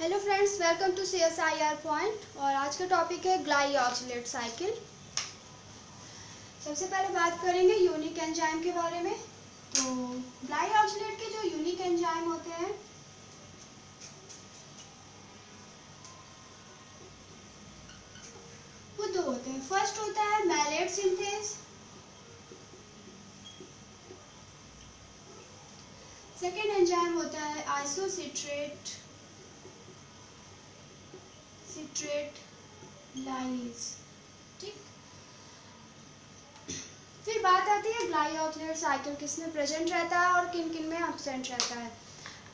Hello friends welcome to C S I R point और आज का टॉपिक है ग्लाई ऑक्सीलेट साइकिल सबसे पहले बात करेंगे यूनिक एंजाइम के बारे में। तो ग्लाई ऑक्सीलेट के जो यूनिक एंजाइम होते हैं, वो दो होते हैं। फ़र्स्ट होता है मैलेट सिंथेस सेकेंड एंजाइम होता है आइसोसिट्रेट सिट्रेट लाइज ठीक? फिर बात आती है ग्लाइऑक्सिलेट साइकिल किसमें प्रेजेंट रहता है और किन किन में एब्सेंट रहता है।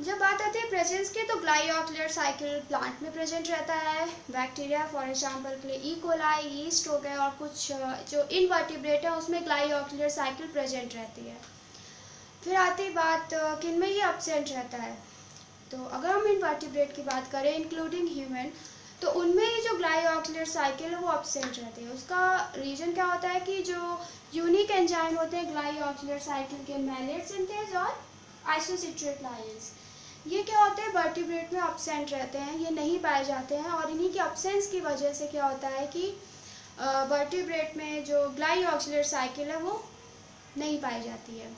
जब बात आती है प्रेजेंस की तो ग्लाइऑक्सिलेट साइकिल प्लांट में प्रेजेंट रहता है। बैक्टीरिया फॉर एग्जांपल के लिए इकोलाई e. ईस्ट हो गए और कुछ जो इनवर्टिब्रेट है, उसमें ग्लाइऑक्सिलेट साइकिल प्रेजेंट रहती है। फिर आती बात किन में ये एब्सेंट रहता है? तो अगर हम इनवर्टिब्रेट की बात करें इंक्लूडिंग ह्यूमन तो उनमें ये जो ग्लाइऑक्सिलेट साइकिल है, वो एब्सेंट रहती है। उसका रीजन क्या होता है कि जो यूनिक एंजाइम होते हैं ग्लाइऑक्सिलेट साइकिल के मैलेट सिंथेज और आइसोसिट्रेट लाइज ये क्या होते हैं वर्टिब्रेट में अपसेंट रहते हैं, ये नहीं पाए जाते हैं और इन्हीं के अपसेंस की वजह से क्या होता है कि वर्टिब्रेट में जो ग्लाइऑक्सिलेट साइकिल है, वो नहीं पाई जाती है।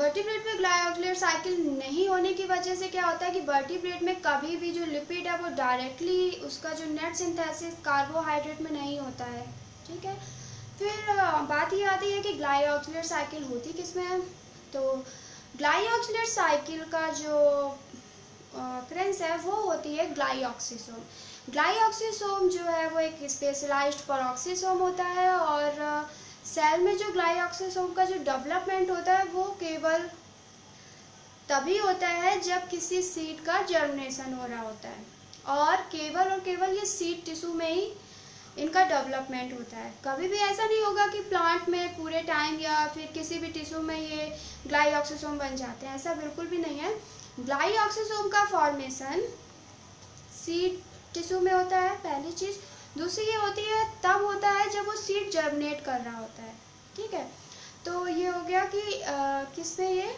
वर्टिब्रेट में ग्लाइऑक्सिलेट साइकिल नहीं होने की वजह से क्या होता है कि वर्टिब्रेट में कभी भी जो लिपिड है वो डायरेक्टली उसका जो नेट सिंथेसिस कार्बोहाइड्रेट में नहीं होता है। ठीक है? फिर बात ये आती है कि ग्लाइऑक्सिलेट साइकिल होती किसमें है? तो ग्लाइऑक्सिलेट साइकिल का जो फ्रेंस है वो होती है ग्लाइऑक्सीसोम ग्लाइऑक्सीसोम जो है वो एक स्पेशलाइज्ड परऑक्सीसोम होता है और सेल में जो ग्लाइऑक्सीसोम का जो डेवलपमेंट होता है, वो केवल तभी होता है जब किसी सीड का जर्मिनेशन हो रहा होता है। और केवल और केवल ये सीड टिश्यू में ही इनका डेवलपमेंट होता है। कभी भी ऐसा नहीं होगा कि प्लांट में पूरे टाइम या फिर किसी भी टिश्यू में ये ग्लाइऑक्सीसोम बन जाते हैं। ऐसा बिल्कुल भी नहीं है। ग्लाइऑक्सीसोम का फॉर्मेशन सीड टिश्यू में होता है। पहली चीज़ दूसरी ये होती है, तब होता है जब वो सीड जर्मिनेट कर रहा होता है। ठीक है? तो ये हो गया कि किसमें ये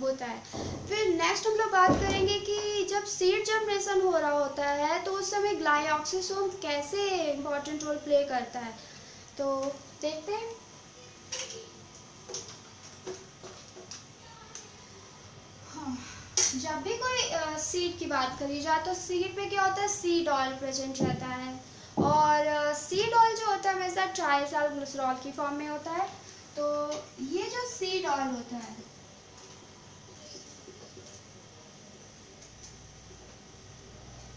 होता है? फिर नेक्स्ट हम लोग बात करेंगे कि जब सीड जर्मिनेशन हो रहा होता है तो उस समय ग्लाइऑक्सीसोम कैसे इंपॉर्टेंट रोल प्ले करता है? तो देखते हैं। जब भी कोई सीड की बात करी जाए तो सीड पे क्या होता है? सीड ऑयल प्रेजेंट रहता है। और सीड ऑयल जो होता है, हमेशा ट्राइसाल ग्लिसरॉल की फॉर्म में होता है। तो ये जो सीड ऑयल होता है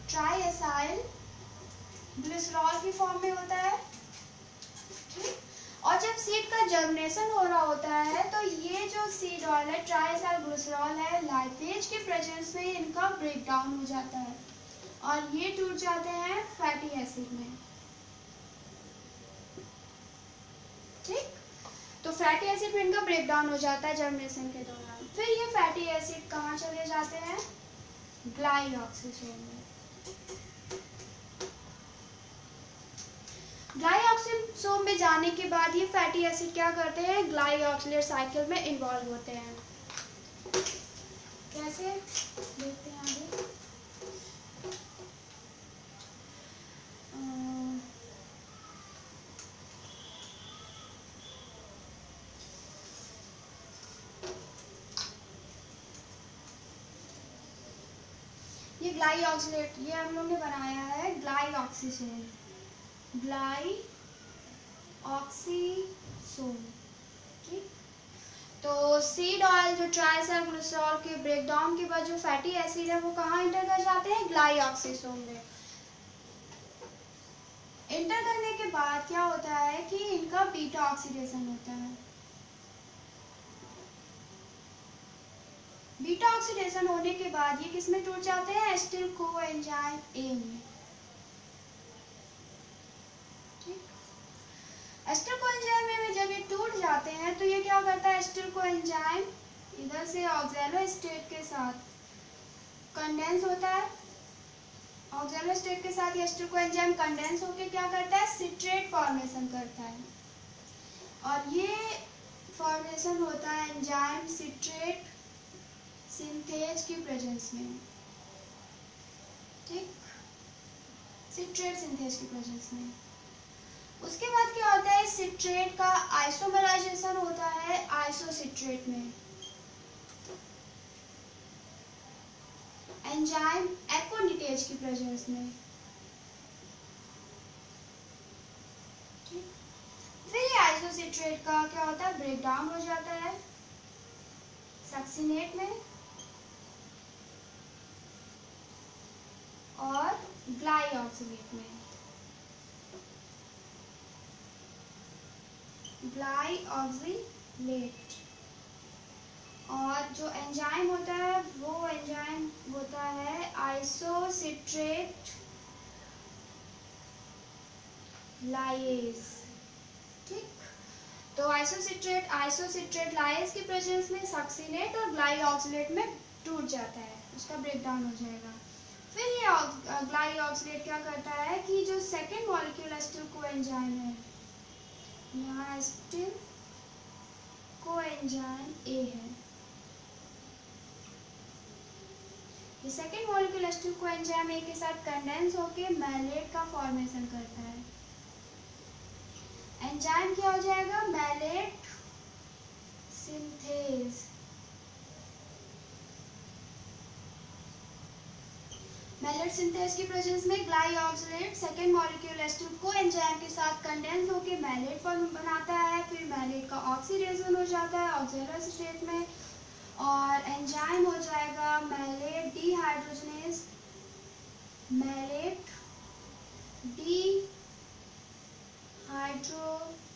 ट्राइसाइल ग्लिसरॉल की फॉर्म में होता है। जब सीड का जर्मिनेशन हो रहा होता है तो ये जो सीड ऑयल है ट्राइसाइल ग्लिसरॉल है लाइपेज के प्रेजेंस में इनका ब्रेक डाउन हो जाता है। और ये टूट जाते हैं फैटी एसिड में। ठीक? तो फैटी एसिड में इनका ब्रेक डाउन हो जाता है जर्मिनेशन के दौरान। फिर ये फैटी एसिड कहाँ चले जाते हैं? ग्लाइऑक्सीजन में। ग्लाइऑक्सिसोम में जाने के बाद ये फैटी एसिड क्या करते हैं? ग्लाइऑक्सिलेट साइकिल में इन्वॉल्व होते हैं। कैसे? देखते हैं आगे। ये ग्लाइऑक्सिलेट ये हम लोग ने बनाया है ग्लाइऑक्सीसोम ग्लाई ऑक्सीसोम ठीक? तो सीड ऑयल जो ट्राइसरग्लिसरॉल के ब्रेकडाउन के बाद जो फैटी एसिड है, वो कहाँ इंटर कर जाते हैं? ग्लाई ऑक्सीसोम में। इंटर करने के बाद क्या होता है कि इनका बीटा ऑक्सीडेशन होता है। बीटा ऑक्सीडेशन होने के बाद ये किसमें टूट जाते हैं? एस्टिल को एंजाइम ए में। एस्टर को एंजाइम में जब ये टूट जाते हैं तो ये क्या करता है? एस्टर को एंजाइम इधर से ऑक्जेलो स्टेट के साथ कंडेंस होता है। ऑक्जेलो स्टेट के साथ एस्टर को एंजाइम कंडेंस होकर क्या करता है? सिट्रेट फॉर्मेशन करता है। और ये फॉर्मेशन होता है एंजाइम सिट्रेट सिंथेज की प्रेजेंस में। ठीक? सिट्रेट सिंथेस की प्रेजेंस में। उसके बाद क्या होता है? सिट्रेट का आइसोमराइजेशन होता है आइसोसिट्रेट में। एंजाइम एक्वानिटेज की प्रेजेंस में। फिर ये आइसोसिट्रेट का क्या होता है? ब्रेक डाउन हो जाता है। सक्सीनेट में। और ग्लाइऑक्सिलेट में। ग्लाइऑक्सिलेट और जो एंजाइम होता है, वो एंजाइम होता है आइसोसिट्रेट लाइस ठीक? तो आइसोसिट्रेट आइसोसिट्रेट लाइस की प्रेजेंस में सक्सीनेट और ग्लाइऑक्सिलेट में टूट जाता है। उसका ब्रेकडाउन हो जाएगा। फिर ये ग्लाइऑक्सिलेट क्या करता है कि जो second molecule acetyl coenzyme है। यहाँ स्टिल को एंजाइम ए है। ये second molecule acetyl coenzyme A के साथ कंडेंस होके मैलेट का फॉर्मेशन करता है। एंजाइम क्या हो जाएगा? मैलेट सिंथेज मैलेट सिंथेज की प्रेजेंस में ग्लाइऑक्सिलेट सेकेंड मॉलिक्यूल एस्टिल को एंजाइम के साथ कंडेंस होके मैलेट फॉर्म बनाता है, फिर मैलेट का ऑक्सीडेशन हो जाता है ऑक्सीडस स्टेट में और एंजाइम हो जाएगा malate dehydrogenase malate dehydrogenase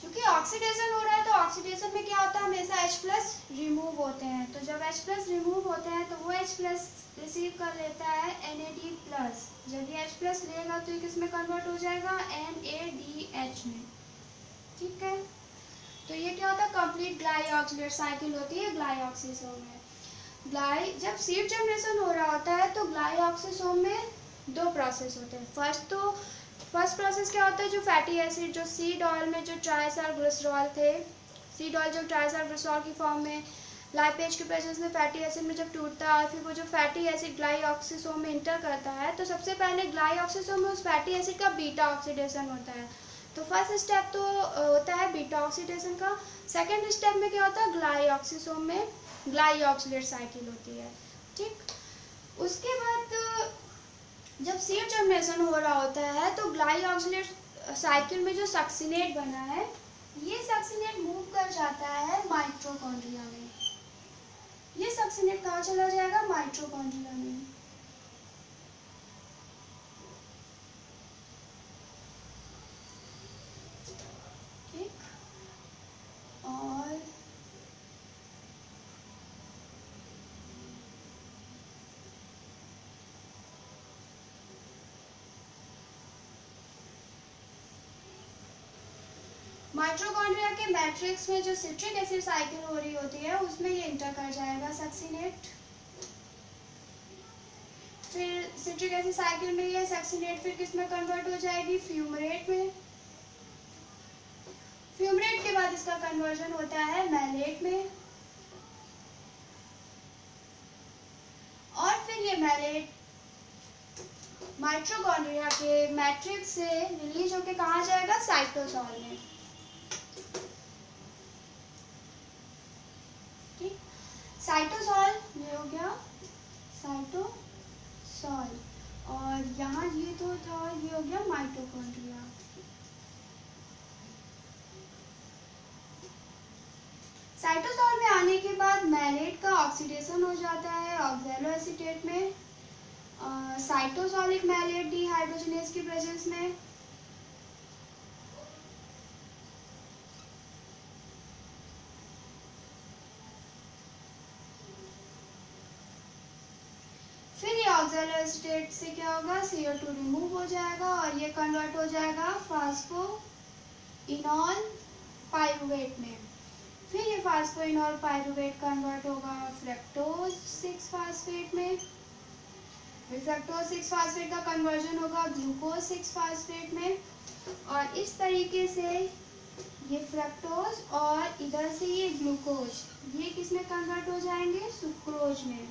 क्योंकि ऑक्सीडेशन हो रहा है तो ऑक्सीडेशन में क्या होता है? हमेशा H प्लस रिमूव होते हैं। तो जब H प्लस रिमूव होते हैं तो वो H प्लस रिसीव कर लेता है NAD प्लस जब ये H प्लस लेगा तो ये किसमें कन्वर्ट हो जाएगा? NADH में। ठीक है? तो ये क्या होता है? कंप्लीट ग्लाइऑक्सिलेट साइकिल होती है ग्लाइऑक्सिसोम में। ग्लाई जब सीड जनरेशन हो रहा होता है तो ग्लाइऑक्सिसोम में दो प्रोसेस होते हैं। फ़र्स्ट तो फ़र्स्ट प्रोसेस क्या होता है? जो फैटी एसिड जो सीड ऑयल में जो ट्राइसर ग्लिसरॉल थे सीड ऑयल जो ट्राइसर ग्लिसरॉल की फॉर्म में लाइपेज के प्रेजेंस में फैटी एसिड में जब टूटता है और फिर वो जो फैटी एसिड ग्लाइऑक्सिसोम में इंटर करता है तो सबसे पहले ग्लाइऑक्सिसोम में उस फैटी एसिड का बीटा ऑक्सीडेशन होता है। तो फ़र्स्ट स्टेप तो होता है बीटा ऑक्सीडेशन का। सेकेंड स्टेप में क्या होता है? ग्लाइऑक्सीसोम में ग्लाइऑक्सिलेट साइकिल होती है। ठीक? उसके बाद जब सीड जर्मिनेशन हो रहा होता है तो ग्लाइऑक्सिलेट साइकिल में जो सक्सीनेट बना है, ये सक्सीनेट मूव कर जाता है माइट्रोकॉन्ड्रिया में। ये सक्सीनेट कहाँ चला जाएगा? माइट्रोकॉन्ड्रिया में। माइट्रोकॉन्ड्रिया के मैट्रिक्स में जो सिट्रिक एसिड साइकिल हो रही होती है, उसमें ये इंटर कर जाएगा, सक्सीनेट। फिर सिट्रिक एसिड साइकिल में ये सक्सीनेट, फिर किसमें कन्वर्ट हो जाएगी? फ्यूमरेट में। फ्यूमरेट के बाद इसका कन्वर्जन होता है मैलेट में। और फिर ये मैलेट माइट्रोकॉन्ड्रिया के मैट्रिक्स से रिलीज़ होकर कहा जाएगा? साइटोसॉल में साइटोसॉल ये हो गया साइटोसॉल और यहाँ ये तो था, ये हो गया माइटोकॉन्ड्रिया साइटोसॉल में आने के बाद मैलेट का ऑक्सीडेशन हो जाता है ऑक्जेलो एसिटेट में साइटोसॉलिक मैलेट डिहाइड्रोजनेस की प्रेजेंस में ऑक्सैलो स्टेट से क्या होगा? CO2 रिमूव हो जाएगा और ये कन्वर्ट हो जाएगा फास्फो इनॉल पाइरुवेट में। फिर ये फास्फो इनॉल पाइरुवेट कन्वर्ट होगा फ्रेक्टोज सिक्स फास्फेट में। फिर फ्रेक्टोज सिक्स फास्फेट का कन्वर्जन होगा ग्लूकोज सिक्स फास्फेट में। और इस तरीके से ये फ्रेक्टोज और इधर से ये ग्लूकोज ये किसमें कन्वर्ट हो जाएँगे? सुक्रोज में।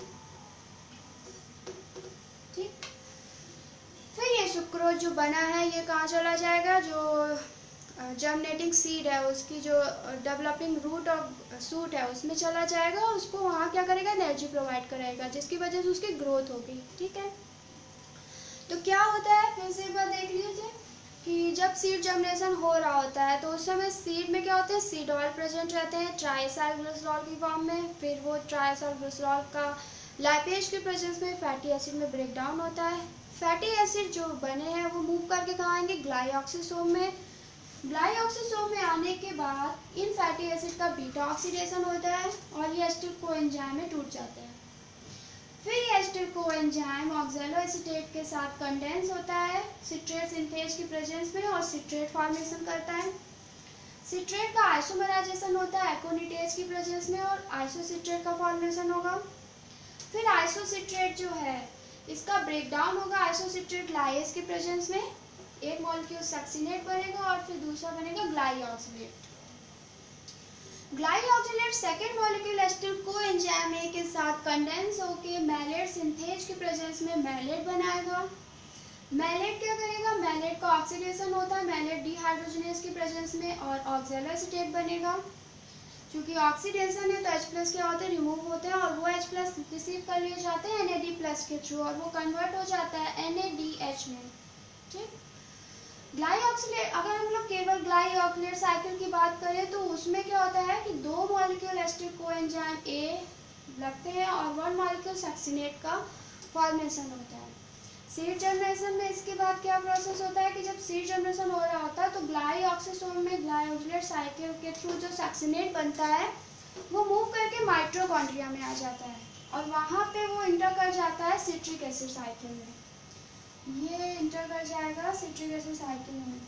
सुक्रोज जो बना है, ये कहाँ चला जाएगा? जो जर्मिनेटिंग सीड है, उसकी जो डेवलपिंग रूट और सूट है, उसमें चला जाएगा उसको वहाँ क्या करेगा? एनर्जी प्रोवाइड करेगा, जिसकी वजह से उसकी ग्रोथ होगी, ठीक है? तो क्या होता है? फिर से एक बार देख लीजिए कि जब सीड जर्मिनेशन हो रहा होता है तो उस समय सीड में क्या होते हैं? सीड ऑयल प्रेजेंट रहते हैं ट्राईसाइल ग्लिसरॉल की फॉर्म में, फिर वो ट्राईसाइल ग्लिसरॉल का लाइपेज के प्रेजेंस में फैटी एसिड में ब्रेक डाउन होता है। फैटी एसिड जो बने हैं, वो मूव करके कहाँ आएँगे ग्लाइऑक्सीसोम में। ग्लाइऑक्सीसोम में आने के बाद इन फैटी एसिड का बीटा ऑक्सीडेशन होता है और ये एस्टिल कोएंजाइम में टूट जाते हैं। फिर ये एस्टिल कोएंजाइम ऑक्जेलोएसिटेट के साथ कंडेंस होता है सिट्रेट सिंथेज की प्रेजेंस में और सिट्रेट फॉर्मेशन करता है। सिट्रेट का आइसोमराइजेशन होता है एकोनिटेज की प्रेजेंस में और आइसोसिट्रेट का फॉर्मेशन होगा। फिर आइसोसिट्रेट जो है इसका ब्रेकडाउन होगा आइसोसिट्रेट लाइस के प्रेजेंस में। एक मॉलिक्यूल सक्सिनेट बनेगा और फिर दूसरा बनेगा glyoxylate glyoxylate second molecule acetyl coenzyme A के साथ कंडेंस होके मैलेट सिंथेज के प्रेजेंस में मैलेट बनाएगा। मैलेट क्या करेगा? मैलेट का ऑक्सीडेशन होता है मैलेट डिहाइड्रोजनेस के प्रेजेंस में और ऑक्जेलोएसिटेट बनेगा। क्योंकि ऑक्सीडेशन है तो H प्लस क्या होते हैं रिमूव होते हैं और वो H प्लस रिसीव कर लिए जाते हैं Na प्लस के थ्रू और वो कन्वर्ट हो जाता है NaDH में। ठीक? ग्लाइऑक्सिलेट अगर हम लोग केवल ग्लाइऑक्सिलेट साइकिल की बात करें तो उसमें क्या होता है कि दो मॉलिक्यूल एस्टिक कोएंजाइम ए लगते हैं और वन मॉलिक्यूल सक्सिनेट का फॉर्मेशन होता है। सीड जनरेशन में इसके बाद क्या प्रोसेस होता है कि जब सीड जनरेशन हो रहा होता है ग्लाइऑक्सिसोम में ग्लाइओक्सिलेट साइकिल के थ्रू जो सक्सिनेट बनता है, वो मूव करके माइट्रोकॉन्ड्रिया में आ जाता है। और वहाँ पे वो इंटर कर जाता है सिट्रिक एसिड साइकिल में। ये इंटर कर जाएगा सिट्रिक एसिड साइकिल में।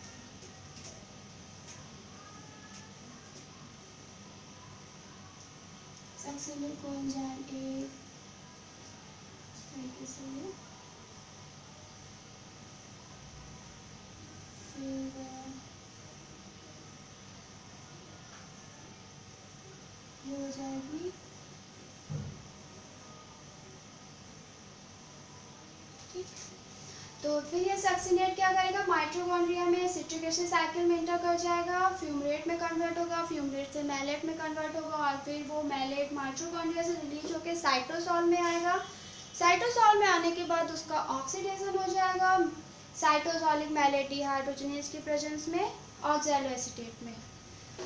से जाएगी। ठीक। तो फिर ये सक्सीनेट क्या करेगा? माइट्रोकॉन्ड्रिया में सिट्रिक एसिड साइकिल में इंटर कर जाएगा फ्यूमरेट में कन्वर्ट होगा फ्यूमरेट से मैलेट में कन्वर्ट होगा और फिर वो मैलेट माइट्रोकॉन्ड्रिया से रिलीज़ होकर साइटोसॉल में आएगा। साइटोसॉल में आने के बाद उसका ऑक्सीडेशन हो जाएगा साइटोसॉलिक मैलेटी हाइड्रोजनेस की प्रेजेंस में एसिटेट में।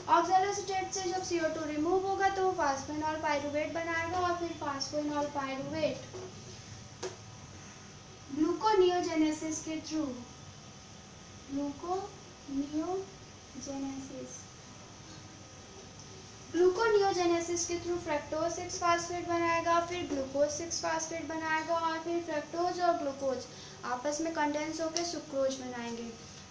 ऑक्जेलोसिटेट से जब CO2 रिमूव होगा तो फास्फेनॉल पायरुवेट बनाएगा और फिर फास्फेनॉल पायरुवेट ग्लूकोनियोजेनेसिस के थ्रू ग्लूकोनियोजेनेसिस ग्लूकोनियोजेनेसिस के थ्रू फ्रक्टोज सिक्स फास्फेट बनाएगा, फिर ग्लूकोज सिक्स फास्फेट बनाएगा और फिर फ्रक्टोज और ग्लूकोज आपस में कंडेंस होकर सुक्रोज बनाएँगे।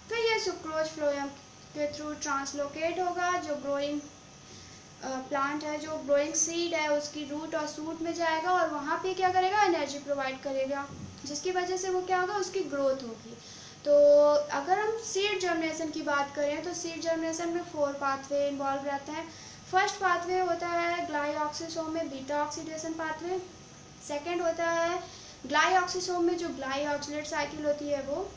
फिर ये सुक्रोज फ्लोएम के थ्रू ट्रांसलोकेट होगा, जो ग्रोइंग प्लांट है, जो ग्रोइंग सीड है, उसकी रूट और सूट में जाएगा और वहाँ पे क्या करेगा? एनर्जी प्रोवाइड करेगा, जिसकी वजह से वो क्या होगा? उसकी ग्रोथ होगी। तो अगर हम सीड जर्मिनेशन की बात करें तो सीड जर्मिनेशन में फोर पाथवे इन्वॉल्व रहते हैं। फ़र्स्ट पाथवे होता है ग्लाइऑक्सीसोम में बीटा ऑक्सीडेशन पाथवे सेकेंड होता है ग्लाइऑक्सीसोम में जो ग्लाइऑक्सीलेट साइकिल होती है वो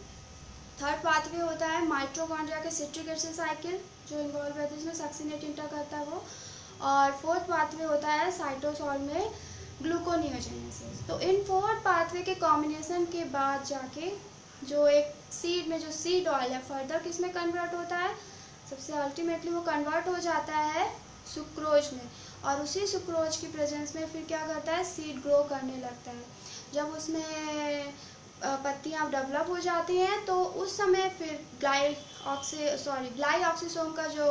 थर्ड पाथवे होता है माइट्रोकॉन्ड्रिया के सिट्रिक एसिड साइकिल जो इन्वॉल्व है, जिसमें सक्सीनेट इंटर करता है। वो और फोर्थ पाथवे होता है साइटोसॉल में ग्लूकोनियोजेनेसिस तो इन फोर्थ पाथवे के कॉम्बिनेशन के बाद जाके, जो एक सीड में जो सीड ऑयल है फर्दर किसमें कन्वर्ट होता है? सबसे अल्टीमेटली वो कन्वर्ट हो जाता है सुक्रोज में। और उसी सुक्रोज की प्रेजेंस में फिर क्या करता है? सीड ग्रो करने लगता है। जब उसमें पत्तियाँ डेवलप हो जाती हैं तो उस समय फिर ग्लाई ऑक्सी सॉरी ग्लाई ऑक्सीसोम का जो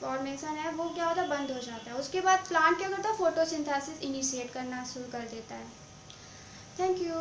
फॉर्मेशन है, वो क्या होता है, बंद हो जाता है। उसके बाद प्लांट क्या करता है फोटोसिंथेसिस इनिशिएट करना शुरू कर देता है। Thank you